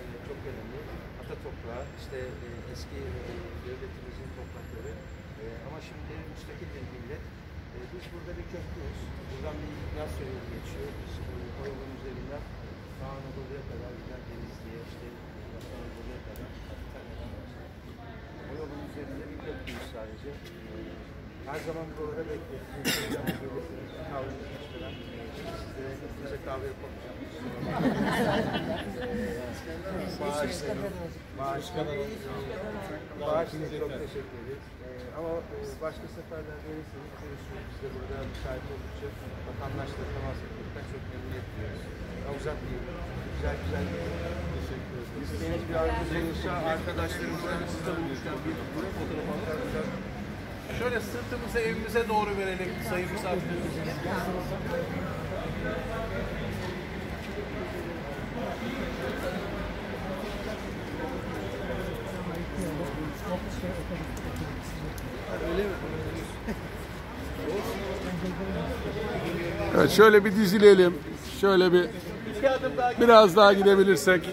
e, çok önemli. Ata toprağı, işte e, eski e, devletimizin toprakları. E, ama şimdi müstakil bir millet. Biz burada bir köprüyüz. Buradan bir migrasyon yolu geçiyor. Biz e, o yolun üzerinden ta Anadolu'ya kadar giden Denizli'ye, işte Batı Anadolu'ya kadar Antalya'dan başlar. O yolun üzerinde bir köprüyüz sadece. Her zaman buralara. Sizlere size kahve yapamayacağım. Bağışlayın. Bağışlayın. Bağışlayın. Çok teşekkür ederiz. Ee, ama e, başka seferler verirseniz görüşürüz. Biz de burada müsait oldukça vatandaşla temas etmekten çok memnuniyet duyuyoruz. Ya uzatmayayım. Güzel güzel bir Teşekkür ederim. İsteyiniz bir arzunuz olursa arkadaşlarımızla siz de buluşacağız. Bir fotoğraf alacağız. Şöyle sırtımızı evimize doğru verelim sayın Evet şöyle bir dizileyelim. Şöyle bir biraz daha gidebilirsek.